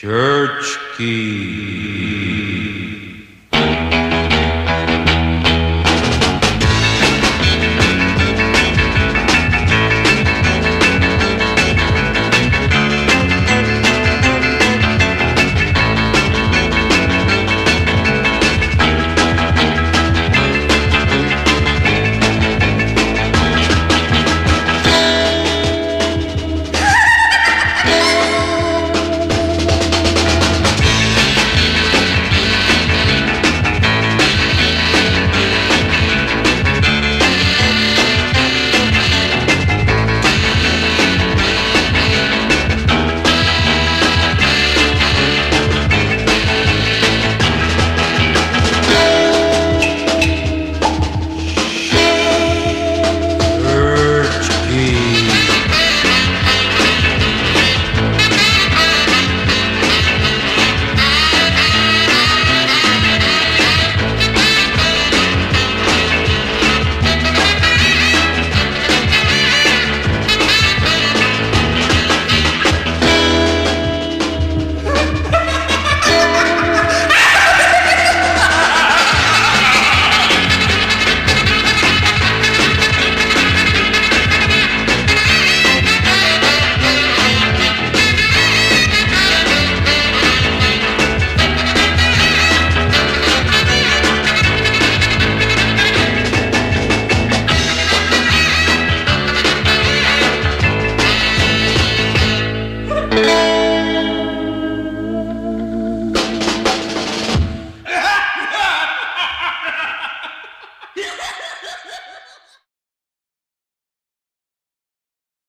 Church Key.